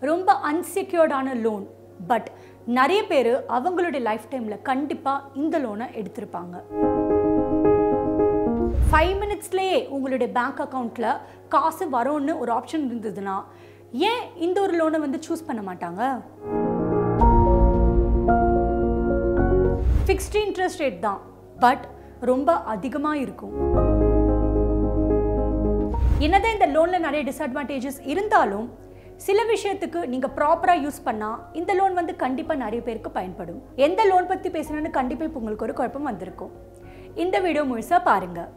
ரொம்ப அன்செக்யூர்டான loan but நிறைய பேர் அவங்களுடைய லைஃப் டைமில் கண்டிப்பாக இந்த லோனை எடுத்திருப்பாங்க. ஃபைவ் மினிட்ஸ்லேயே உங்களுடைய பேங்க் அக்கௌண்ட்டில் காசு வரும்னு ஒரு ஆப்ஷன் இருந்ததுன்னா ஏன் இந்த ஒரு லோனை வந்து சூஸ் பண்ண மாட்டாங்க? ஃபிக்ஸ்டு இன்ட்ரெஸ்ட் ரேட் தான் பட் ரொம்ப அதிகமாக இருக்கும். என்னதான் இந்த லோனில் நிறைய டிஸ்அட்வான்டேஜஸ் இருந்தாலும் சில விஷயத்துக்கு நீங்கள் ப்ராப்பராக யூஸ் பண்ணால் இந்த லோன் வந்து கண்டிப்பாக நிறைய பேருக்கு பயன்படும். எந்த லோன் பற்றி பேசுகிறேன்னு கண்டிப்பாக இப்போ உங்களுக்கு ஒரு குழப்பம் வந்திருக்கும். இந்த வீடியோ முழுசாக பாருங்கள்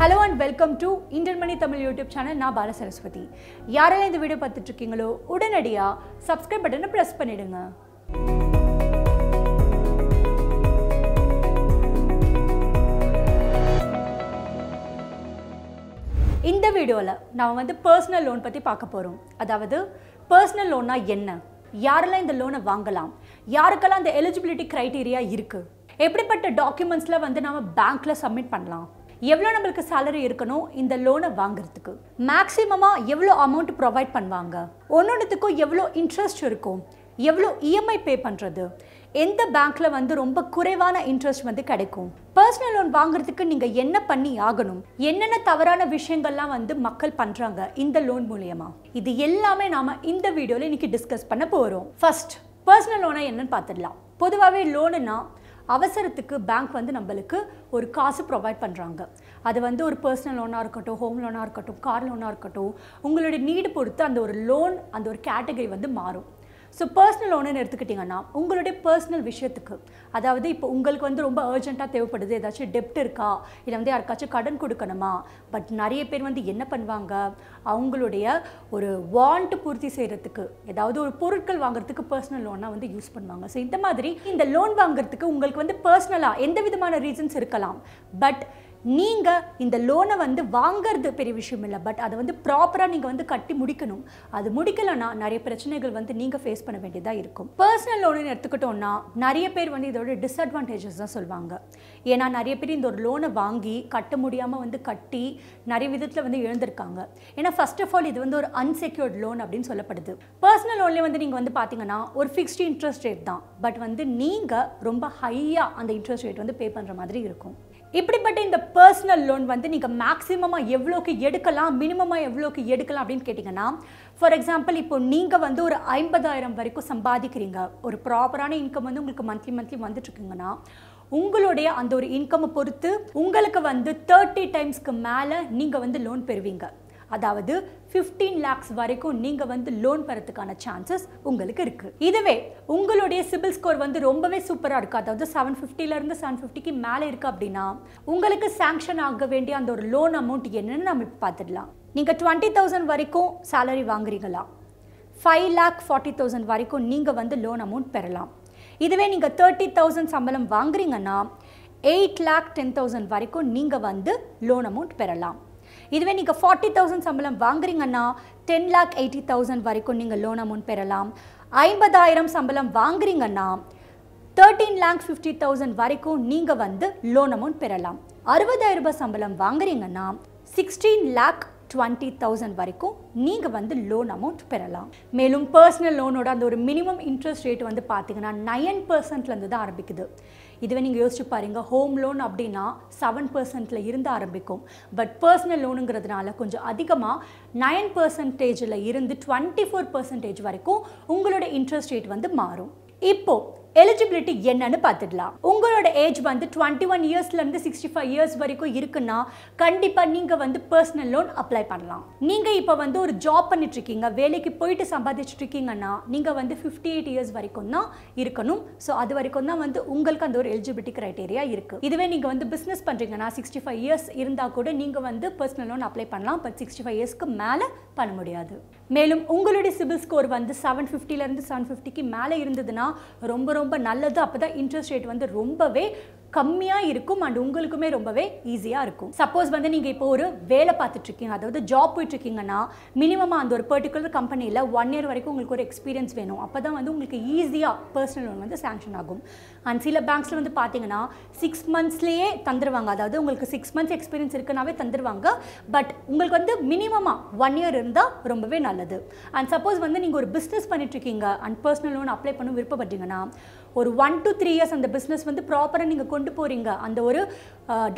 hello and welcome to Indian money Tamil YouTube channel நான் பால சரஸ்வதி. யாரெல்லாம் இந்த வீடியோ பார்த்துட்டு இருக்கீங்களோ உடனடியாக சப்ஸ்கிரைப் பட்டனை ப்ரெஸ் பண்ணிவிடுங்க வீடியோவில் நாம் வந்து பர்சனல் லோன் பற்றி பார்க்க போகிறோம் அதாவது பர்சனல் லோன்னா என்ன? யாரெல்லாம் இந்த லோனை வாங்கலாம்? யாருக்கெல்லாம் இந்த எலிஜிபிலிட்டி க்ரைட்டீரியா இருக்குது எப்படிப்பட்ட டாக்குமெண்ட்ஸில் வந்து நம்ம பேங்க்கில் சப்மிட் பண்ணலாம்? எவ்வளோ நம்மளுக்கு சேலரி இருக்கணும் இந்த லோனை வாங்குறதுக்கு? மேக்ஸிமமாக எவ்வளோ அமௌண்ட் ப்ரொவைட் பண்ணுவாங்க? ஒன்னொன்றுத்துக்கும் எவ்வளோ இன்ட்ரெஸ்ட் இருக்கும்? எவ்வளோ இஎம்ஐ பே பண்ணுறது எந்த பேங்க்ல வந்து ரொம்ப குறைவான இன்ட்ரெஸ்ட் வந்து கிடைக்கும்? பர்சனல் லோன் வாங்குறதுக்கு நீங்க என்ன பண்ணி ஆகணும்? என்னென்ன தவறான விஷயங்கள்லாம் வந்து மக்கள் பண்றாங்க இந்த லோன் மூலியமா? இது எல்லாமே நாம இந்த வீடியோல இன்னைக்கு டிஸ்கஸ் பண்ண போறோம். ஃபர்ஸ்ட் பர்சனல் லோனா என்னன்னு பார்த்துடலாம். பொதுவாகவே லோனுனா அவசரத்துக்கு பேங்க் வந்து நம்மளுக்கு ஒரு காசு ப்ரொவைட் பண்ணுறாங்க அது வந்து ஒரு பர்சனல் லோனாக இருக்கட்டும் ஹோம் லோனாக இருக்கட்டும் கார் லோனாக இருக்கட்டும் உங்களுடைய நீடு பொறுத்து அந்த ஒரு லோன் அந்த ஒரு கேட்டகரி வந்து மாறும். ஸோ பர்சனல் லோனுன்னு எடுத்துக்கிட்டிங்கன்னா உங்களுடைய பர்சனல் விஷயத்துக்கு. அதாவது இப்போ உங்களுக்கு வந்து ரொம்ப அர்ஜென்ட்டாக தேவைப்படுது ஏதாச்சும் டெப்ட் இருக்கா இல்லை வந்து யாருக்காச்சும் கடன் கொடுக்கணுமா? பட் நிறைய பேர் வந்து என்ன பண்ணுவாங்க? அவங்களுடைய ஒரு வாண்ட் பூர்த்தி செய்கிறதுக்கு ஏதாவது ஒரு பொருட்கள் வாங்குறதுக்கு பர்சனல் லோனாக வந்து யூஸ் பண்ணுவாங்க. ஸோ இந்த மாதிரி இந்த லோன் வாங்குறதுக்கு உங்களுக்கு வந்து பர்சனலாக எந்த விதமான ரீசன்ஸ் இருக்கலாம்? பட் நீங்கள் இந்த லோனை வந்து வாங்கிறது பெரிய விஷயம் இல்லை. பட் அதை வந்து ப்ராப்பராக நீங்கள் வந்து கட்டி முடிக்கணும். அது முடிக்கலைன்னா நிறைய பிரச்சனைகள் வந்து நீங்கள் ஃபேஸ் பண்ண வேண்டியதாக இருக்கும். பர்சனல் லோனுன்னு எடுத்துக்கிட்டோம்னா நிறைய பேர் வந்து இதோட டிஸ்அட்வான்டேஜஸ் தான் சொல்லுவாங்க ஏன்னா நிறைய பேர் இந்த ஒரு லோனை வாங்கி கட்ட முடியாமல் வந்து கட்டி நிறைய விதத்தில் வந்து எழுந்திருக்காங்க ஏன்னா ஃபர்ஸ்ட் ஆஃப் ஆல் இது வந்து ஒரு அன்செக்யூர்ட் லோன் அப்படின்னு சொல்லப்படுது. பர்சனல் லோன்லேயே வந்து நீங்கள் வந்து பார்த்தீங்கன்னா ஒரு ஃபிக்ஸ்டு இன்ட்ரெஸ்ட் ரேட் தான். பட் வந்து நீங்கள் ரொம்ப ஹையாக அந்த இன்ட்ரெஸ்ட் ரேட் வந்து பே பண்ணுற மாதிரி இருக்கும். இப்படிப்பட்ட இந்த பர்சனல் லோன் வந்து நீங்கள் மேக்ஸிமமாக எவ்வளோக்கு எடுக்கலாம் மினிமமாக எவ்வளோக்கு எடுக்கலாம் அப்படின்னு கேட்டிங்கன்னா ஃபார் எக்ஸாம்பிள் இப்போ நீங்கள் வந்து ஒரு ஐம்பதாயிரம் வரைக்கும் சம்பாதிக்கிறீங்க. ஒரு ப்ராப்பரான இன்கம் வந்து உங்களுக்கு மந்த்லி மந்த்லி வந்துட்டுருக்குங்கன்னா உங்களுடைய அந்த ஒரு இன்கம்மை பொறுத்து உங்களுக்கு வந்து தேர்ட்டி டைம்ஸ்க்கு மேலே நீங்கள் வந்து லோன் பெறுவீங்க. அதாவது ஃபிஃப்டீன் லேக்ஸ் வரைக்கும் நீங்கள் வந்து லோன் பெறத்துக்கான சான்சஸ் உங்களுக்கு இருக்குது இதுவே உங்களுடைய சிபில் ஸ்கோர் வந்து ரொம்பவே சூப்பராக இருக்குது அதாவது செவன் ஃபிஃப்டிலேருந்து செவன் ஃபிஃப்டிக்கு மேலே இருக்குது அப்படின்னா உங்களுக்கு சாங்ஷன் ஆக வேண்டிய அந்த ஒரு லோன் அமௌண்ட் என்னன்னு நம்ம இப்போ பார்த்துடலாம். நீங்கள் டுவெண்ட்டி தௌசண்ட் வரைக்கும் சேலரி வாங்குறீங்களா? ஃபைவ் லேக் ஃபார்ட்டி தௌசண்ட் வரைக்கும் நீங்கள் வந்து லோன் அமௌண்ட் பெறலாம். இதுவே நீங்கள் தேர்ட்டி தௌசண்ட் சம்பளம் வாங்குறீங்கன்னா எயிட் லேக் டென் தௌசண்ட் வரைக்கும் நீங்கள் வந்து லோன் அமௌண்ட் பெறலாம். இதுவே நீங்கள் ஃபார்ட்டி தௌசண்ட் சம்பளம் வாங்குறீங்கன்னா டென் லேக் எயிட்டி தௌசண்ட் வரைக்கும் நீங்கள் லோன் அமௌண்ட் பெறலாம். ஐம்பதாயிரம் சம்பளம் வாங்குறீங்கன்னா தேர்ட்டீன் லேக் ஃபிஃப்டி தௌசண்ட் வரைக்கும் நீங்கள் வந்து லோன் அமௌண்ட் பெறலாம். அறுபதாயிரம் ரூபாய் சம்பளம் வாங்குறீங்கன்னா சிக்ஸ்டீன் லேக் டுவெண்ட்டி தௌசண்ட் வரைக்கும் நீங்கள் வந்து லோன் அமௌண்ட் பெறலாம். மேலும் பர்சனல் லோனோட அந்த ஒரு மினிமம் இன்ட்ரெஸ்ட் ரேட் வந்து பார்த்தீங்கன்னா நயன் பர்சன்ட்லேருந்து தான் ஆரம்பிக்குது. இதுவே நீங்கள் யோசிச்சு பாருங்கள் ஹோம் லோன் அப்படின்னா செவன் பர்சன்ட்டில் இருந்து ஆரம்பிக்கும். பட் பர்சனல் லோனுங்கிறதுனால கொஞ்சம் அதிகமாக நைன் பர்சன்டேஜில் இருந்து டுவெண்ட்டி ஃபோர் பர்சன்டேஜ் வரைக்கும் உங்களோட இன்ட்ரெஸ்ட் ரேட் வந்து மாறும். இப்போது எலிஜிபிலிட்டி என்னன்னு பார்த்துடலாம். உங்களோட ஏஜ் வந்து டுவெண்ட்டி ஒன் இயர்ஸ்லேருந்து சிக்ஸ்டி ஃபைவ் இயர்ஸ் வரைக்கும் இருக்குன்னா கண்டிப்பாக நீங்கள் வந்து பர்சனல் லோன் அப்ளை பண்ணலாம். நீங்கள் இப்போ வந்து ஒரு ஜாப் பண்ணிட்டு இருக்கீங்க வேலைக்கு போயிட்டு சம்பாதிச்சுட்டு இருக்கீங்கன்னா நீங்கள் வந்து ஃபிஃப்டி எயிட் இயர்ஸ் வரைக்கும் தான் இருக்கணும். ஸோ அது வரைக்கும் தான் வந்து உங்களுக்கு அந்த ஒரு எலிஜிபிலிட்டி க்ரைட்டேரியா இருக்குது இதுவே நீங்கள் வந்து பிஸ்னஸ் பண்ணுறீங்கன்னா சிக்ஸ்டி ஃபைவ் இயர்ஸ் இருந்தால் கூட நீங்கள் வந்து பர்சனல் லோன் அப்ளை பண்ணலாம். பட் சிக்ஸ்டி ஃபைவ் இயர்ஸ்க்கு மேலே பண்ண முடியாது. மேலும் உங்களுடைய சிபில் ஸ்கோர் வந்து செவன் ஃபிஃப்டிலேருந்து செவன் ஃபிஃப்டிக்கு மேலே இருந்ததுன்னா ரொம்ப ரொம்ப நல்லது. அப்போ தான் இன்ட்ரெஸ்ட் ரேட் வந்து ரொம்பவே கம்மியாக இருக்கும் அண்ட் உங்களுக்குமே ரொம்பவே ஈஸியாக இருக்கும். சப்போஸ் வந்து நீங்கள் இப்போ ஒரு வேலை பார்த்துட்டு இருக்கீங்க அதாவது ஜாப் போயிட்டு இருக்கீங்கன்னா மினிமமாக அந்த ஒரு பர்டிகுலர் கம்பெனியில் ஒன் இயர் வரைக்கும் உங்களுக்கு ஒரு எக்ஸ்பீரியன்ஸ் வேணும். அப்போ தான் வந்து உங்களுக்கு ஈஸியாக பர்சனல் லோன் வந்து சேங்ஷன் ஆகும். அண்ட் சில பேங்க்ஸில் வந்து பார்த்தீங்கன்னா சிக்ஸ் மந்த்ஸ்லேயே தந்துருவாங்க. அதாவது உங்களுக்கு சிக்ஸ் மந்த்ஸ் எக்ஸ்பீரியன்ஸ் இருக்குனாவே தந்துருவாங்க. பட் உங்களுக்கு வந்து மினிமமாக ஒன் இயர் இருந்தால் ரொம்பவே நல்லது. அண்ட் சப்போஸ் வந்து நீங்கள் ஒரு பிஸ்னஸ் பண்ணிட்டுருக்கீங்க அண்ட் பர்சனல் லோன் அப்ளை பண்ண விருப்பப்பட்டீங்கன்னா ஒரு ஒன் டு த்ரீ இயர்ஸ் அந்த பிஸ்னஸ் வந்து ப்ராப்பராக நீங்கள் கொண்டு போகிறீங்க அந்த ஒரு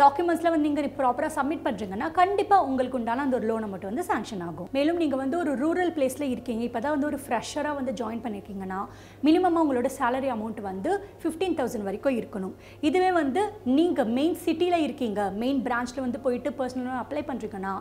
டாக்குமெண்ட்ஸில் வந்து நீங்கள் ப்ராப்பராக சப்மிட் பண்ணுறீங்கன்னா கண்டிப்பாக உங்களுக்கு உண்டான அந்த ஒரு லோனை மட்டும் வந்து சாங்ஷன் ஆகும். மேலும் நீங்கள் வந்து ஒரு ரூரல் பிளேஸில் இருக்கீங்க. இப்போ தான் வந்து ஒரு ஃப்ரெஷராக வந்து ஜாயின் பண்ணியிருக்கீங்கன்னா மினிமமாக உங்களோட சேலரி அமௌண்ட் வந்து ஃபிஃப்டீன் தௌசண்ட் வரைக்கும் இருக்கணும். இதுவே வந்து நீங்கள் மெயின் சிட்டியில் இருக்கீங்க மெயின் பிரான்ச்சில் வந்து போயிட்டு பர்சனல் லோன் அப்ளை பண்ணுறீங்கன்னா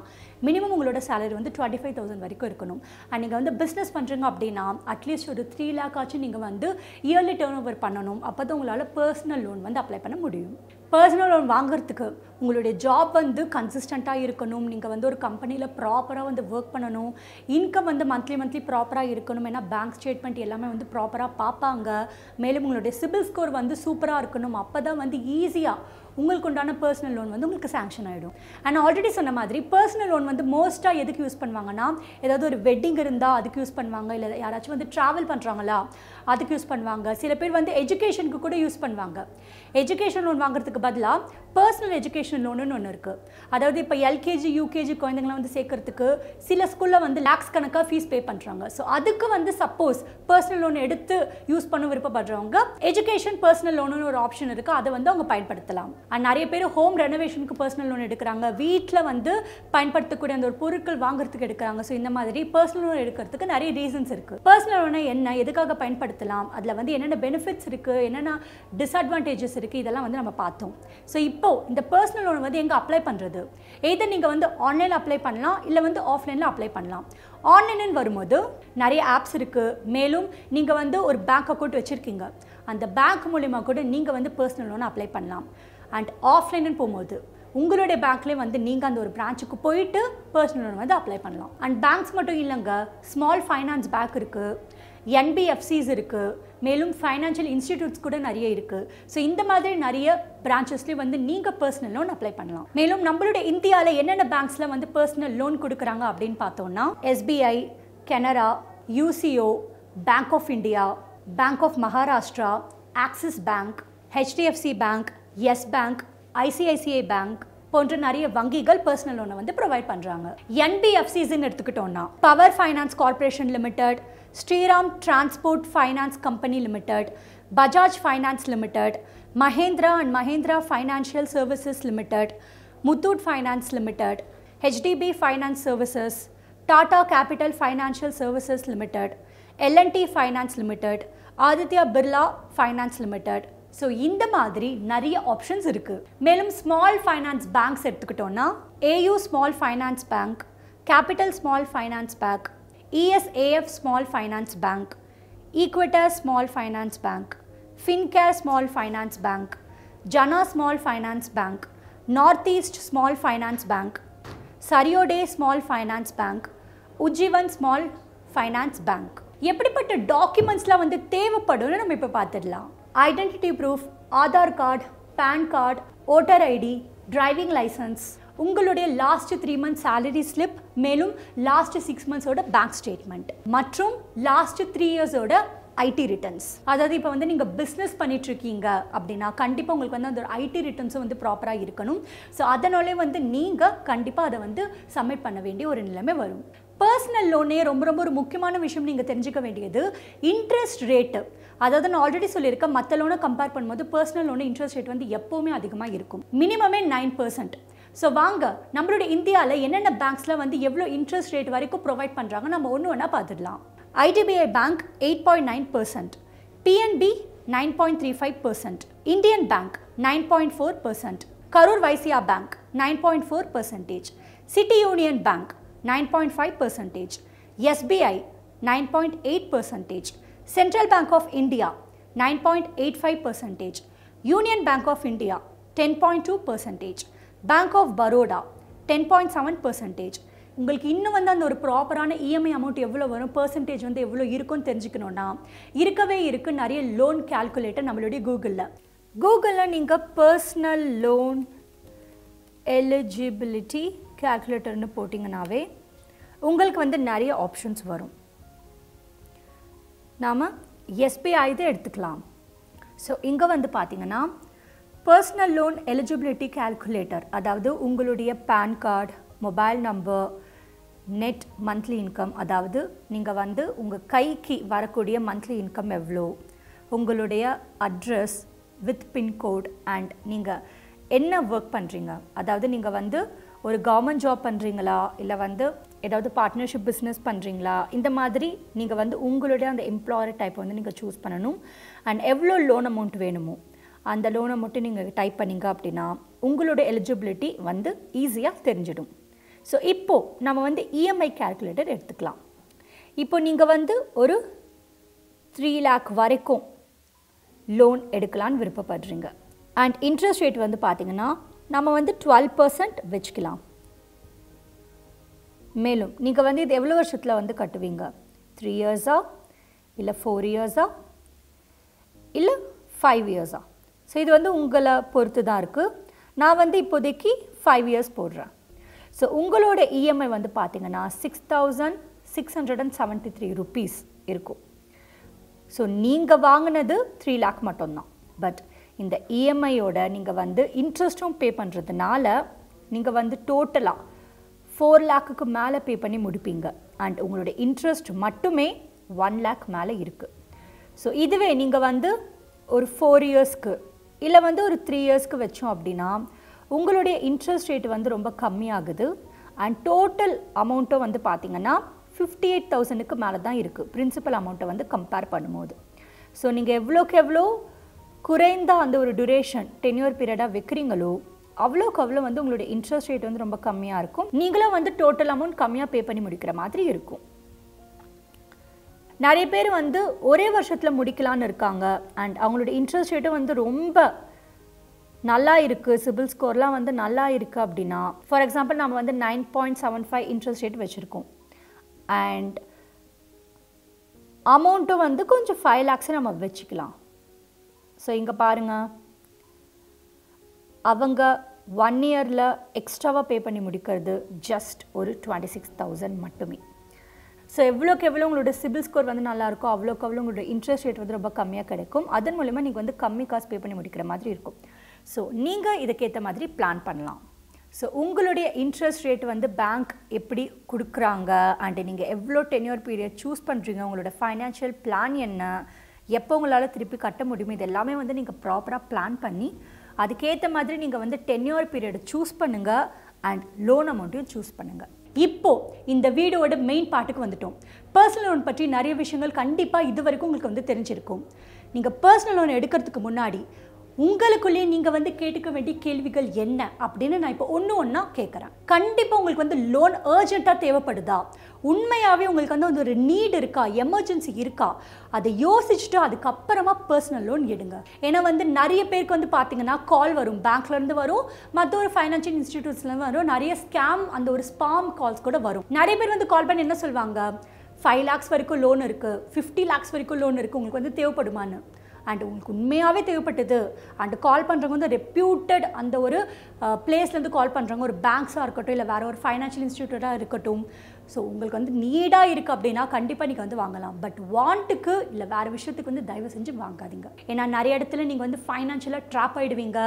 மினிமம் உங்களோட சேலரி வந்து டுவெண்ட்டி ஃபைவ் தௌசண்ட் வரைக்கும் இருக்கணும். அண்ட் நீங்கள் வந்து பிஸ்னஸ் பண்ணுறீங்க அப்படின்னா அட்லீஸ்ட் ஒரு த்ரீ லேக் ஆச்சும் நீங்கள் வந்து இயர்லி டேர்ன் ஓவர் பண்ணணும். அப்போ தான் உங்களால் பர்சனல் லோன் வந்து அப்ளை பண்ண முடியும். பர்சனல் லோன் வாங்குறதுக்கு உங்களுடைய ஜாப் வந்து கன்சிஸ்டண்ட்டாக இருக்கணும். நீங்கள் வந்து ஒரு கம்பெனியில் ப்ராப்பராக வந்து ஒர்க் பண்ணணும். இன்கம் வந்து மந்த்லி மந்த்லி ப்ராப்பராக இருக்கணும். ஏன்னா பேங்க் ஸ்டேட்மெண்ட் எல்லாமே வந்து ப்ராப்பராக பார்ப்பாங்க. மேலும் உங்களுடைய சிபில் ஸ்கோர் வந்து சூப்பராக இருக்கணும். அப்போ தான் வந்து ஈஸியாக உங்களுக்கு உண்டான பர்சனல் லோன் வந்து உங்களுக்கு சாங்ஷன் ஆகிடும் அண்ட் ஆல்ரெடி சொன்ன மாதிரி பர்சனல் லோன் வந்து மோஸ்ட்டாக எதுக்கு யூஸ் பண்ணுவாங்கன்னா ஏதாவது ஒரு வெட்டிங் இருந்தால் அதுக்கு யூஸ் பண்ணுவாங்க. இல்லை யாராச்சும் வந்து ட்ராவல் பண்ணுறாங்களா அதுக்கு யூஸ் பண்ணுவாங்க. சில பேர் வந்து எஜுகேஷனுக்கு கூட யூஸ் பண்ணுவாங்க. எஜுகேஷன் லோன் வாங்குறதுக்கு பதிலாக பர்சனல் எஜுகேஷன் லோனுன்னு ஒன்று இருக்குது அதாவது இப்போ எல்கேஜி யூகேஜி குழந்தைங்களை வந்து சேர்க்கறதுக்கு சில ஸ்கூலில் வந்து லேக்ஸ் கணக்காக ஃபீஸ் பே பண்ணுறாங்க ஸோ அதுக்கு வந்து சப்போஸ் பர்சனல் லோன் எடுத்து யூஸ் பண்ண விருப்பப்படுறவங்க எஜுகேஷன் பர்சனல் லோனுன்னு ஒரு ஆப்ஷன் இருக்குது அதை வந்து அவங்க பயன்படுத்தலாம். அண்ட் நிறைய பேர் ஹோம் ரெனோவேஷனுக்கு பர்சனல் லோன் எடுக்கிறாங்க. வீட்டில் வந்து பயன்படுத்தக்கூடிய அந்த ஒரு பொருட்கள் வாங்குறதுக்கு எடுக்கிறாங்க. ஸோ இந்த மாதிரி பர்சனல் லோன் எடுக்கிறதுக்கு நிறைய ரீசன்ஸ் இருக்குது பர்சனல் லோனை என்ன எதுக்காக பயன்படுத்தலாம். அதில் வந்து என்னென்ன பெனிஃபிட்ஸ் இருக்குது என்னென்ன டிஸ்அட்வான்டேஜஸ் இருக்குது இதெல்லாம் வந்து நம்ம பார்த்தோம். ஸோ இப்போது இந்த பர்சனல் லோன் வந்து எங்கே அப்ளை பண்ணுறது எதை நீங்கள் வந்து ஆன்லைனில் அப்ளை பண்ணலாம் இல்லை வந்து ஆஃப்லைனில் அப்ளை பண்ணலாம். ஆன்லைனு வரும்போது நிறைய ஆப்ஸ் இருக்குது மேலும் நீங்கள் வந்து ஒரு பேங்க் அக்கௌண்ட் வச்சுருக்கீங்க. அந்த பேங்க் மூலிமா கூட நீங்கள் வந்து பர்சனல் லோன் அப்ளை பண்ணலாம். அண்ட் ஆஃப்லைனுன்னு போகும்போது உங்களுடைய பேங்க்லேயே வந்து நீங்கள் அந்த ஒரு பிரான்ச்சுக்கு போயிட்டு பர்சனல் லோன் வந்து அப்ளை பண்ணலாம். அண்ட் பேங்க்ஸ் மட்டும் இல்லைங்க ஸ்மால் ஃபைனான்ஸ் பேங்க் இருக்குது என்பிஎஃப்சிஸ் இருக்குது மேலும் ஃபைனான்ஷியல் இன்ஸ்டிடியூட்ஸ் கூட நிறைய இருக்குது ஸோ இந்த மாதிரி நிறைய பிரான்ச்சஸ்லேயும் வந்து நீங்கள் பர்சனல் லோன் அப்ளை பண்ணலாம். மேலும் நம்மளுடைய இந்தியாவில் என்னென்ன பேங்க்ஸில் வந்து பர்சனல் லோன் கொடுக்குறாங்க அப்படின்னு பார்த்தோம்னா SBI Canara UCO Bank of India Bank of Maharashtra Axis Bank HDFC Bank Yes Bank ICICI Bank போன்ற நிறைய வங்கிகள் பர்சனல் லோனை வந்து ப்ரொவைட் பண்ணுறாங்க என்பிஎஃப்சிஸ்ன்னு எடுத்துக்கிட்டோம்னா power finance corporation limited Shriram transport finance company limited Bajaj finance limited Mahindra and Mahindra financial services limited Muthoot finance limited HDB finance services Tata capital financial services limited L and T finance limited Aditya Birla finance limited so இந்த மாதிரி நிறைய options இருக்குது மேலும் small finance banks எடுத்துக்கிட்டோன்னா AU small finance bank capital small finance bank ESAF small finance bank Equitas small finance bank Fincare small finance bank Jana small finance bank north east small finance bank Suryoday small finance bank Ujjivan small finance bank எப்படிப்பட்ட டாக்குமெண்ட்ஸ்லாம் வந்து தேவைப்படும்னு நம்ம இப்போ பார்த்துடலாம். Identity proof Aadhaar card PAN card voter ID driving licence உங்களுடைய last three months salary slip மேலும் last six மந்த்ஸோட பேங்க் ஸ்டேட்மெண்ட் மற்றும் லாஸ்ட் த்ரீ இயர்ஸோட ஐடி ரிட்டர்ன்ஸ் அதாவது இப்போ வந்து நீங்கள் பிஸ்னஸ் பண்ணிட்டு இருக்கீங்க அப்படின்னா கண்டிப்பாக உங்களுக்கு வந்து அந்த ஐடி ரிட்டர்ன்ஸும் வந்து ப்ராப்பராக இருக்கணும். ஸோ அதனாலே வந்து நீங்கள் கண்டிப்பாக அதை வந்து சப்மிட் பண்ண வேண்டிய ஒரு நிலைமை வரும். பர்சனல் லோனே ரொம்ப ரொம்ப ஒரு முக்கியமான விஷயம் நீங்கள் தெரிஞ்சுக்க வேண்டியது இன்ட்ரெஸ்ட் ரேட்டு அதாவது நான் ஆல்ரெடி சொல்லியிருக்கேன் மற்ற லோனை கம்பேர் பண்ணும்போது பர்சனல் லோனு இன்ட்ரெஸ்ட் ரேட் வந்து எப்போவுமே அதிகமாக இருக்கும். மினிமமே நைன் பர்சன்ட் ஸோ வாங்க நம்மளுடைய இந்தியாவில் என்னென்ன பேங்க்ஸில் வந்து எவ்வளோ இன்ட்ரெஸ்ட் ரேட் வரைக்கும் ப்ரொவைட் பண்ணுறாங்க நம்ம ஒன்று ஒன்றா பார்த்துடலாம். IDBI bank eight point nine percent PNB nine point three five percent Indian bank nine point four percent Karur Vysya bank nine point four percentage city union bank nine point five percentage SBI nine point eight percentage central bank of India nine point eight five percentage union bank of India ten point two percentage bank of Baroda ten point seven percentage உங்களுக்கு இன்னும் வந்து அந்த ஒரு ப்ராப்பரான EMI amount எவ்வளோ வரும்? Percentage வந்து எவ்வளோ இருக்கும்னு தெரிஞ்சுக்கணுன்னா இருக்கவே இருக்கு நிறைய லோன் கால்குலேட்டர் நம்மளுடைய கூகுளில் கூகுளில் நீங்கள் பர்சனல் லோன் எலிஜிபிலிட்டி கேல்குலேட்டர்னு போட்டிங்கனாவே உங்களுக்கு வந்து நிறைய ஆப்ஷன்ஸ் வரும். நாம் எஸ்பிஐ தான் எடுத்துக்கலாம். ஸோ இங்கே வந்து பார்த்தீங்கன்னா பர்சனல் லோன் எலிஜிபிலிட்டி கேல்குலேட்டர் அதாவது உங்களுடைய PAN card mobile number net monthly income அதாவது நீங்கள் வந்து உங்கள் கைக்கு வரக்கூடிய மந்த்லி இன்கம் எவ்வளோ உங்களுடைய அட்ரஸ் வித் பின்கோட் அண்ட் நீங்கள் என்ன ஒர்க் பண்ணுறீங்க அதாவது நீங்கள் வந்து ஒரு கவர்மெண்ட் ஜாப் பண்ணுறீங்களா இல்லை வந்து ஏதாவது பார்ட்னர்ஷிப் பிஸ்னஸ் பண்ணுறீங்களா இந்த மாதிரி நீங்கள் வந்து உங்களுடைய அந்த எம்ப்ளாயர் டைப் வந்து நீங்கள் சூஸ் பண்ணணும். அண்ட் எவ்வளோ லோன் அமௌண்ட் வேணுமோ அந்த லோனை மட்டும் நீங்கள் டைப் பண்ணீங்க அப்படின்னா உங்களோட எலிஜிபிலிட்டி வந்து ஈஸியாக தெரிஞ்சிடும். ஸோ இப்போது நம்ம வந்து இஎம்ஐ கேல்குலேட்டர் எடுத்துக்கலாம். இப்போ நீங்கள் வந்து ஒரு த்ரீ லேக் வரைக்கும் லோன் எடுக்கலான்னு விருப்பப்படுறீங்க. அண்ட் இன்ட்ரெஸ்ட் ரேட் வந்து பார்த்தீங்கன்னா நம்ம வந்து டுவெல் பர்சன்ட் வச்சுக்கலாம். மேலும் நீங்கள் வந்து இது எவ்வளோ வருஷத்தில் வந்து கட்டுவீங்க? த்ரீ இயர்ஸா இல்லை ஃபோர் இயர்ஸா இல்லை ஃபைவ் இயர்ஸா ஸோ இது வந்து உங்களை பொறுத்து தான் இருக்குது நான் வந்து இப்போதைக்கு ஃபைவ் இயர்ஸ் போடுறேன். ஸோ உங்களோட இஎம்ஐ வந்து பார்த்தீங்கன்னா six thousand six hundred and seventy three rupees இருக்கும். ஸோ நீங்கள் வாங்கினது த்ரீ லேக் மட்டும்தான். பட் இந்த இஎம்ஐயோட நீங்கள் வந்து இன்ட்ரெஸ்ட்டும் பே பண்ணுறதுனால நீங்கள் வந்து டோட்டலாக ஃபோர் லேக்குக்கு மேலே பே பண்ணி முடிப்பீங்க. அண்ட் உங்களோட இன்ட்ரெஸ்ட் மட்டுமே ஒன் லேக் மேலே இருக்குது ஸோ இதுவே நீங்கள் வந்து ஒரு ஃபோர் இயர்ஸ்க்கு இல்லை வந்து ஒரு த்ரீ இயர்ஸ்க்கு வச்சோம் அப்படின்னா உங்களுடைய இன்ட்ரெஸ்ட் ரேட் வந்து ரொம்ப கம்மியாகுது. அண்ட் டோட்டல் அமௌண்ட்டும் வந்து பார்த்தீங்கன்னா ஃபிஃப்டி எயிட் தௌசண்ட்க்கு மேலே தான் இருக்குது பிரின்சிபல் அமௌண்ட்டை வந்து கம்பேர் பண்ணும்போது. ஸோ நீங்கள் எவ்வளோக்கு எவ்வளோ குறைந்த அந்த ஒரு டியூரேஷன் டென்யூர் பீரியடாக வைக்கிறீங்களோ அவ்வளோக்கு அவ்வளோ வந்து உங்களுடைய இன்ட்ரெஸ்ட் ரேட் வந்து ரொம்ப கம்மியாக இருக்கும். நீங்களும் வந்து டோட்டல் அமௌண்ட் கம்மியாக பே பண்ணி முடிக்கிற மாதிரி இருக்கும். நிறைய பேர் வந்து ஒரே வருஷத்தில் முடிக்கலான்னு இருக்காங்க. அண்ட் அவங்களோட இன்ட்ரெஸ்ட் ரேட்டும் வந்து ரொம்ப நல்லா இருக்குது சிபில் ஸ்கோர்லாம் வந்து நல்லா இருக்குது அப்படின்னா ஃபார் எக்ஸாம்பிள் நம்ம வந்து nine point seven five interest rate வச்சுருக்கோம். அண்ட் அமௌண்ட்டும் வந்து கொஞ்சம் ஃபைவ் லேக்ஸை நம்ம வச்சுக்கலாம். ஸோ இங்கே பாருங்கள் அவங்க ஒன் இயரில் எக்ஸ்ட்ராவாக பே பண்ணி முடிக்கிறது ஜஸ்ட் ஒரு டுவெண்ட்டி சிக்ஸ் தௌசண்ட் மட்டுமே. ஸோ எவ்வளோக்கு எவ்வளோ உங்களோட சிபில் ஸ்கோர் வந்து நல்லா இருக்கோ அவ்வளோக்கு அவ்வளோ உங்களோட இன்ட்ரெஸ்ட் ரேட் வந்து ரொம்ப கம்மியாக கிடைக்கும். அதன் மூலிமா நீங்கள் வந்து கம்மி காசு பே பண்ணி முடிக்கிற மாதிரி இருக்கும். ஸோ நீங்கள் இதுக்கேற்ற மாதிரி பிளான் பண்ணலாம். ஸோ உங்களுடைய இன்ட்ரெஸ்ட் ரேட் வந்து பேங்க் எப்படி கொடுக்குறாங்க? அண்ட் நீங்கள் எவ்வளோ டென்யூர் பீரியட் சூஸ் பண்ணுறீங்க உங்களோட ஃபைனான்ஷியல் பிளான் என்ன? எப்போ உங்களால் திருப்பி கட்ட முடியும் இது எல்லாமே வந்து நீங்கள் ப்ராப்பராக பிளான் பண்ணி அதுக்கேற்ற மாதிரி நீங்கள் வந்து டென்யூர் பீரியட் சூஸ் பண்ணுங்கள் அண்ட் லோன் அமௌண்ட்டையும் சூஸ் பண்ணுங்கள் இப்போ இந்த வீடியோட மெயின் பார்ட்டுக்கு வந்துட்டோம். பர்சனல் லோன் பற்றி நிறைய விஷயங்கள் கண்டிப்பாக இது வரைக்கும் உங்களுக்கு வந்து தெரிஞ்சிருக்கும். நீங்கள் பர்சனல் லோன் எடுக்கிறதுக்கு முன்னாடி உங்களுக்குள்ளேயே நீங்கள் வந்து கேட்டுக்க வேண்டிய கேள்விகள் என்ன அப்படின்னு நான் இப்போ ஒன்று ஒன்றா கேட்குறேன் கண்டிப்பாக உங்களுக்கு வந்து லோன் அர்ஜெண்ட்டாக தேவைப்படுதா? உண்மையாகவே உங்களுக்கு வந்து ஒரு நீட் இருக்கா? எமர்ஜென்சி இருக்கா? அதை யோசிச்சுட்டு அதுக்கப்புறமா பர்சனல் லோன் எடுங்க. ஏன்னா வந்து நிறைய பேருக்கு வந்து பார்த்தீங்கன்னா கால் வரும். பேங்க்லேருந்து வரும். மற்ற ஒரு ஃபைனான்ஷியல் இன்ஸ்டிடியூட்ஸ்லேருந்து வரும். நிறைய ஸ்கேம் அந்த ஒரு ஸ்பாம் கால்ஸ் கூட வரும். நிறைய பேர் வந்து கால் பண்ணி என்ன சொல்லுவாங்க ஃபைவ் லேக்ஸ் வரைக்கும் லோன் இருக்குது ஃபிஃப்டி லேக்ஸ் வரைக்கும் லோன் இருக்குது உங்களுக்கு வந்து தேவைப்படுமான்னு. அண்ட் உங்களுக்கு உண்மையாகவே தேவைப்பட்டது. அண்ட் கால் பண்ணுறவங்க வந்து ரெப்யூட்டட் அந்த ஒரு பிளேஸ்லேருந்து கால் பண்ணுறவங்க ஒரு பேங்க்ஸாக இருக்கட்டும் இல்லை வேறு ஒரு ஃபைனான்ஷியல் இன்ஸ்டியூட்டாக இருக்கட்டும். ஸோ உங்களுக்கு வந்து நீடாக இருக்குது அப்படின்னா கண்டிப்பாக நீங்கள் வந்து வாங்கலாம். பட் வாண்ட்டுக்கு இல்லை வேறு விஷயத்துக்கு வந்து தயவு செஞ்சு வாங்காதீங்க. ஏன்னா நிறைய இடத்துல நீங்கள் வந்து ஃபைனான்ஷியலாக ட்ராப் ஆகிடுவீங்க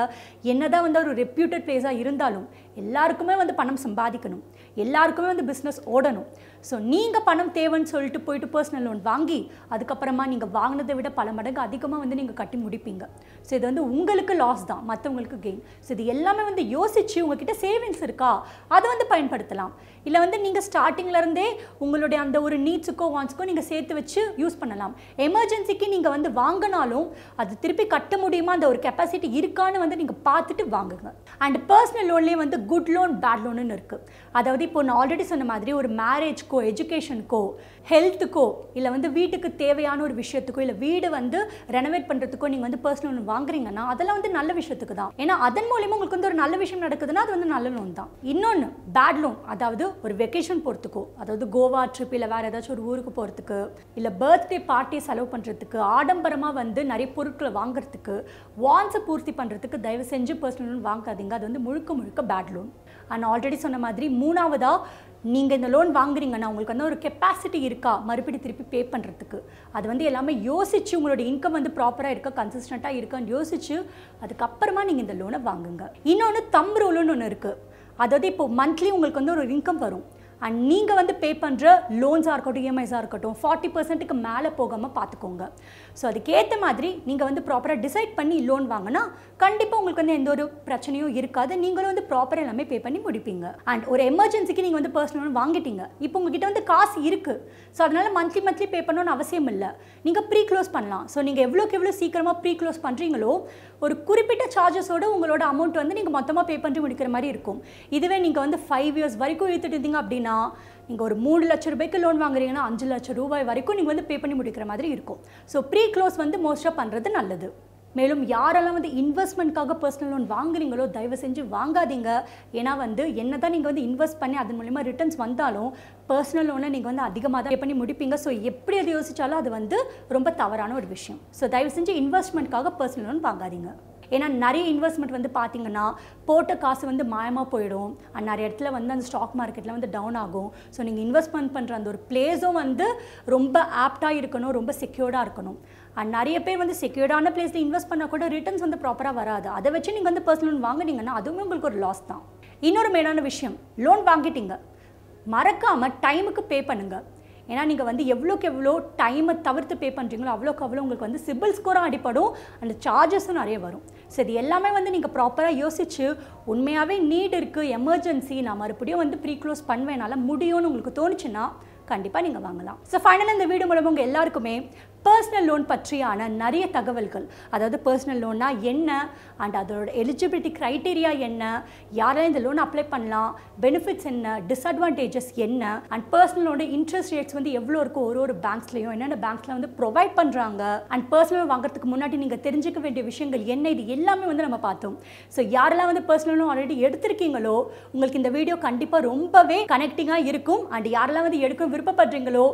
என்னதான் வந்து ஒரு ரெப்யூட்டட் பிளேஸாக இருந்தாலும் எல்லாருக்குமே வந்து பணம் சம்பாதிக்கணும். எல்லாருக்குமே வந்து பிஸ்னஸ் ஓடணும். ஸோ நீங்கள் பணம் தேவைன்னு சொல்லிட்டு போயிட்டு பர்சனல் லோன் வாங்கி அதுக்கப்புறமா நீங்கள் வாங்கினதை விட பல மடங்கு அதிகமாக வந்து நீங்கள் கட்டி முடிப்பீங்க. ஸோ இது வந்து உங்களுக்கு லாஸ் தான் மற்றவங்களுக்கு கெயின் ஸோ இது எல்லாமே வந்து யோசிச்சு உங்ககிட்ட சேவிங்ஸ் இருக்கா? அதை வந்து பயன்படுத்தலாம். இல்லை வந்து நீங்கள் ஸ்டார்டிங்லேருந்தே உங்களுடைய அந்த ஒரு நீட்ஸுக்கோ வான்ஸுக்கோ நீங்கள் சேர்த்து வச்சு யூஸ் பண்ணலாம். எமர்ஜென்சிக்கு நீங்கள் வந்து வாங்கினாலும் அது திருப்பி கட்ட முடியுமா? அந்த ஒரு கெப்பாசிட்டி இருக்கான்னு வந்து நீங்கள் பார்த்துட்டு வாங்குங்க. அண்ட் பர்சனல் லோன்லேயே வந்து குட் லோன் பேட் லோனுன்னு இருக்குது அதாவது இப்போ நான் ஆல்ரெடி சொன்ன மாதிரி ஒரு மேரேஜ்க்கோ எஜுகேஷனுக்கோ ஹெல்த்துக்கோ இல்லை வந்து வீட்டுக்கு தேவையான ஒரு விஷயத்துக்கோ இல்லை வீடு வந்து ரெனோவேட் பண்ணுறதுக்கோ நீங்கள் வந்து பர்சனல் லோன் வாங்குறீங்கன்னா அதெல்லாம் வந்து நல்ல விஷயத்துக்கு தான். ஏன்னா அதன் மூலியமாக உங்களுக்கு வந்து ஒரு நல்ல விஷயம் நடக்குதுன்னா அது வந்து நல்ல லோன் தான். இன்னொன்று பேட் லோன் அதாவது ஒரு வெக்கேஷன் போகிறதுக்கோ அதாவது கோவா ட்ரிப் இல்லை வேறு ஏதாச்சும் ஒரு ஊருக்கு போகிறதுக்கு இல்லை பர்த்டே பார்ட்டி செலவு பண்ணுறதுக்கு ஆடம்பரமாக வந்து நிறைய பொருட்களை வாங்குறதுக்கு வான்ஸை பூர்த்தி பண்ணுறதுக்கு தயவு செஞ்சு பர்சனல் லோன் வாங்காதீங்க. அது வந்து முழுக்க முழுக்க பேட் லோன் அண்ட் ஆல்ரெடி சொன்ன மாதிரி மூணாவதாக நீங்கள் இந்த லோன் வாங்குறீங்கன்னா உங்களுக்கு வந்து ஒரு கெப்பாசிட்டி இருக்கா? மறுபடி திருப்பி பே பண்ணுறதுக்கு அது வந்து எல்லாமே யோசிச்சு உங்களோட இன்கம் வந்து ப்ராப்பராக இருக்கா? கன்சிஸ்டண்ட்டாக இருக்கான்னு யோசிச்சு அதுக்கப்புறமா நீங்கள் இந்த லோனை வாங்குங்க. இன்னொன்று தம் ரூலுன்னு ஒன்று இருக்குது அதாவது இப்போ மந்த்லி உங்களுக்கு வந்து ஒரு இன்கம் வரும். அண்ட் நீங்கள் வந்து பே பண்ணுற லோன்ஸாக இருக்கட்டும் இஎம்ஐஸாக இருக்கட்டும் ஃபார்ட்டி பர்சன்ட்டுக்கு மேலே போகாமல் பார்த்துக்கோங்க ஸோ அதுக்கேற்ற மாதிரி நீங்கள் வந்து ப்ராப்பராக டிசைட் பண்ணி லோன் வாங்கினா கண்டிப்பாக உங்களுக்கு வந்து எந்த ஒரு பிரச்சனையும் இருக்காது. நீங்களும் வந்து ப்ராப்பராக எல்லாமே பே பண்ணி முடிப்பீங்க. அண்ட் ஒரு எமர்ஜென்சிக்கு நீங்கள் வந்து பர்சனல் லோன் வாங்கிட்டீங்க. இப்போ உங்ககிட்ட வந்து காசு இருக்குது ஸோ அதனால் மந்த்லி மந்த்லி பே பண்ணணும்னு அவசியம் இல்லை. நீங்கள் ப்ரீ க்ளோஸ் பண்ணலாம். ஸோ நீங்கள் எவ்வளோக்கு எவ்வளோ சீக்கிரமாக ப்ரீ க்ளோஸ் பண்ணுறீங்களோ ஒரு குறிப்பிட்ட சார்ஜஸோட உங்களோட அமௌண்ட் வந்து நீங்கள் மொத்தமாக பே பண்ணி முடிக்கிற மாதிரி இருக்கும். இதுவே நீங்கள் வந்து ஃபைவ் இயர்ஸ் வரைக்கும் இழுத்துட்டு இருந்தீங்க அப்படின்னா நீங்கள் ஒரு மூணு லட்ச ரூபாய்க்கு லோன் வாங்குறீங்கன்னா அஞ்சு லட்சம் ரூபாய் வரைக்கும் நீங்கள் வந்து பே பண்ணி முடிக்கிற மாதிரி இருக்கும். ஸோ ப்ரீ க்ளோஸ் வந்து மோஸ்ட்டாக பண்ணுறது நல்லது. மேலும் யாரெல்லாம் வந்து இன்வெஸ்ட்மெண்ட்காக பர்சனல் லோன் வாங்குறீங்களோ தயவு செஞ்சு வாங்காதீங்க. ஏன்னா வந்து என்ன தான் நீங்கள் வந்து இன்வெஸ்ட் பண்ணி அதன் மூலிமா ரிட்டர்ன்ஸ் வந்தாலும் பர்சனல் லோனை நீங்கள் வந்து அதிகமாக தான் பண்ணி முடிப்பீங்க. ஸோ எப்படி அது யோசித்தாலும் அது வந்து ரொம்ப தவறான ஒரு விஷயம். ஸோ தயவு செஞ்சு இன்வெஸ்ட்மெண்ட்காக பர்சனல் லோன் வாங்காதீங்க. ஏன்னா நிறைய இன்வெஸ்ட்மெண்ட் வந்து பார்த்தீங்கன்னா போட்ட காசு வந்து மாயமாக போயிடும். அண்ட் நிறைய இடத்துல வந்து அந்த ஸ்டாக் மார்க்கெட்டில் வந்து டவுன் ஆகும். ஸோ நீங்கள் இன்வெஸ்ட்மெண்ட் பண்ணுற அந்த ஒரு பிளேஸும் வந்து ரொம்ப ஆப்டாக இருக்கணும் ரொம்ப செக்யூர்டாக இருக்கணும். அண்ட் நிறைய பேர் வந்து செக்யூர்டான பிளேஸில் இன்வெஸ்ட் பண்ணால் கூட ரிட்டர்ன்ஸ் வந்து ப்ராப்பராக வராது. அதை வச்சு நீங்கள் வந்து பர்சனல் லோன் வாங்குனீங்கன்னா அதுவுமே உங்களுக்கு ஒரு லாஸ் தான். இன்னொரு மெயினான விஷயம் லோன் வாங்கிட்டீங்க. மறக்காமல் டைமுக்கு பே பண்ணுங்கள் ஏன்னா நீங்கள் வந்து எவ்வளோக்கு எவ்வளோ டைமை தவிர்த்து பே பண்ணுறீங்களோ அவ்வளோக்கு அவ்வளோ உங்களுக்கு வந்து சிபில் ஸ்கோரும் அடிப்படும். அந்த சார்ஜஸும் நிறைய வரும். ஸோ இது எல்லாமே வந்து நீங்கள் ப்ராப்பராக யோசிச்சு உண்மையாகவே நீட் இருக்குது எமர்ஜென்சி நான் மறுபடியும் வந்து ப்ரீ க்ளோஸ் பண்ணுவேனால முடியும்னு உங்களுக்கு தோணுச்சுன்னா கண்டிப்பாக நீங்கள் வாங்கலாம். ஸோ ஃபைனலாக இந்த வீடு மூலம் உங்கள் எல்லாருக்குமே பர்சனல் லோன் பற்றியான நிறைய தகவல்கள். அதாவது பர்சனல் லோன்னா என்ன? அண்ட் அதோட எலிஜிபிலிட்டி க்ரைட்டீரியா என்ன? யாரெல்லாம் இந்த லோன் அப்ளை பண்ணலாம்? பெனிஃபிட்ஸ் என்ன? டிஸ்அட்வான்டேஜஸ் என்ன? அண்ட் பர்சனல் லோனோட இன்ட்ரெஸ்ட் ரேட்ஸ் வந்து எவ்வளோ இருக்கும் ஒரு ஒரு பேங்க்ஸ்லையும் என்னென்ன பேங்க்ஸில் வந்து ப்ரொவைட் பண்ணுறாங்க அண்ட் பர்சனல் லோன் வாங்குறதுக்கு முன்னாடி நீங்கள் தெரிஞ்சுக்க வேண்டிய விஷயங்கள் என்ன? இது எல்லாமே வந்து நம்ம பார்த்தோம். ஸோ யாரெல்லாம் வந்து பர்சனல் லோன் ஆல்ரெடி எடுத்திருக்கீங்களோ உங்களுக்கு இந்த வீடியோ கண்டிப்பாக ரொம்பவே கனெக்டிங்காக இருக்கும். அண்ட் யாரெல்லாம் வந்து எடுக்க விருப்பப்படுறீங்களோ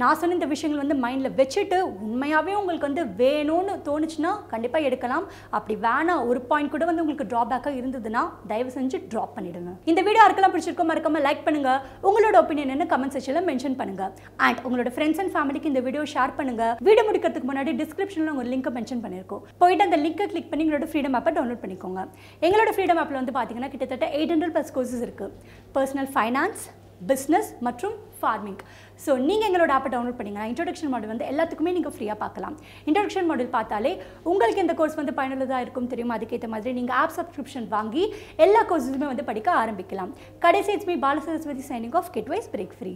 நான் சொன்ன இந்த விஷயங்கள் வந்து மைண்டில் வச்சுட்டு உண்மையாகவே உங்களுக்கு வந்து வேணும்னு தோணுச்சுன்னா கண்டிப்பாக எடுக்கலாம். அப்படி வேணாம் ஒரு பாயிண்ட் கூட வந்து உங்களுக்கு ட்ராபேக்காக இருந்ததுன்னா தயவு செஞ்சு ட்ராப் பண்ணிடுங்க. இந்த வீடியோ யாருக்கெல்லாம் பிடிச்சிருக்கோ மறக்காம லைக் பண்ணுங்க. உங்களோட ஒப்பீனியன் என்ன கமெண்ட் செக்ஷனில் மென்ஷன் பண்ணுங்க. அண்ட் உங்களோட ஃப்ரெண்ட்ஸ் அண்ட் ஃபேமிலிக்கு இந்த வீடியோ ஷேர் பண்ணுங்க. வீடியோ முடிக்கிறதுக்கு முன்னாடி டிஸ்கிரிப்ஷனில் உங்க லிங்க் மென்ஷன் பண்ணியிருக்கோம் போயிட்டு அந்த லிங்கை கிளிக் பண்ணி உங்களோட ஃப்ரீடம் ஆப்பை டவுன்லோட் பண்ணிக்கோங்க. எங்களோட ஃப்ரீடம் ஆப்பில் வந்து பார்த்தீங்கன்னா கிட்டத்தட்ட எயிட் ஹண்ட்ரட் ப்ளஸ் கோர்சஸ் இருக்குது பர்சனல் ஃபைனான்ஸ் பிஸ்னஸ் மற்றும் ஃபார்மிங் ஸோ நீங்கள் எங்களோட ஆப்பை டவுன்லோட் பண்ணிங்கன்னா இன்ட்ரொடக்ஷன் மாடல் வந்து எல்லாத்துக்குமே நீங்கள் ஃப்ரீயாக பார்க்கலாம். இன்ட்ரொடக்ஷன் மாடல் பார்த்தாலே உங்களுக்கு இந்த கோர்ஸ் வந்து பயனுள்ளதாக இருக்கும் தெரியும்? அதுக்கேற்ற மாதிரி நீங்கள் ஆப் சப்ஸ்கிரிப்ஷன் வாங்கி எல்லா கோர்ஸஸுமே வந்து படிக்க ஆரம்பிக்கலாம். கடைசி it's me Balasaraswathi signing off get wise break free